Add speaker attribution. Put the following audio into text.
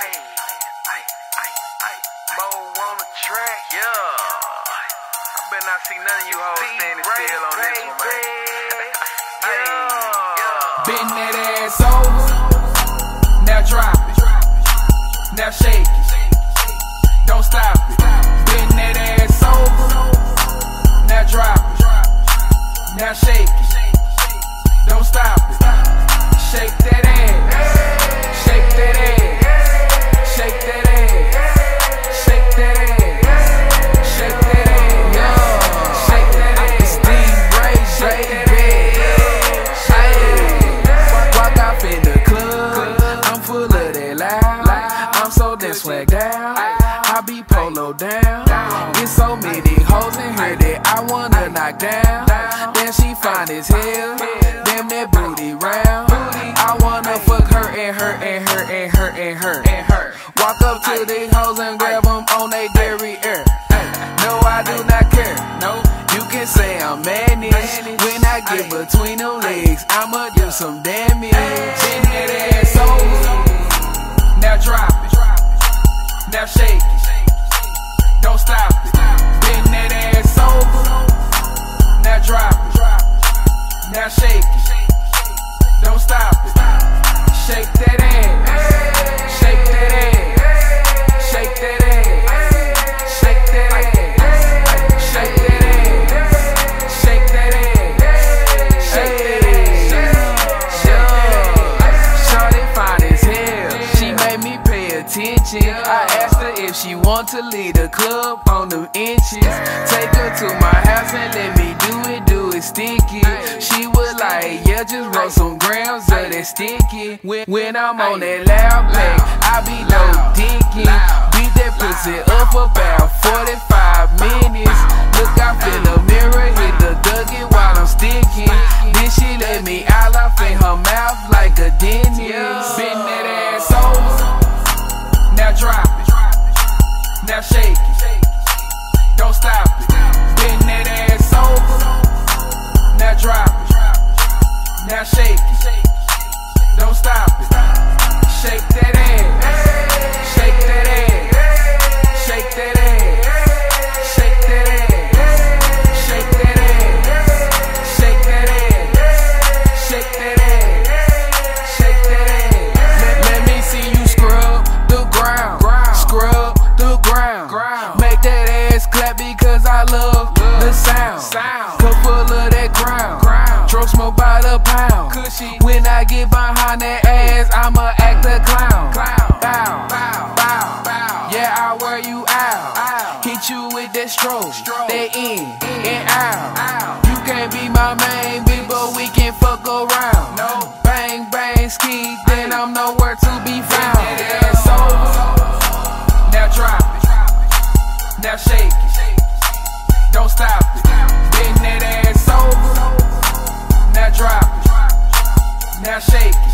Speaker 1: Ay, ay, ay, ay. Mo on the track. Yeah. I better not see none of you hoes standing still on this one, man. yeah.
Speaker 2: Bend that ass over. Now drop it. Now shake it. Don't stop it. Bend that ass over. Now drop it. Now shake it. So damn swagged out. I be polo down. Get so many hoes in here that I wanna knock down. Then she fine as hell. Damn that booty round. I wanna fuck her and her and her and her and her. Walk up to these hoes and grab them on they derriere. No, I do not care. No, you can say I'm managed. When I get between them legs, I'ma do some damage. Bend that ass over. Now drop it. Now shake it. She want to lead the club on them inches. Take her to my house and let me do it, do it sticky. She was like, yeah, just roll some grams of that sticky. When, I'm on that loud play, I be low dinky. Beat that pussy up about 45 minutes. Look I feel the shake pound. When I get behind that ass, I'ma act a clown. Bow, bow, bow. Yeah, I wear you out. Hit you with that stroke. That in and out. You can't be my main bitch, but we can fuck around. Bang, bang, ski, then I'm nowhere to be found. Ass over. Now drop it. Now shake it. Don't stop it. Bend that ass. Now shake.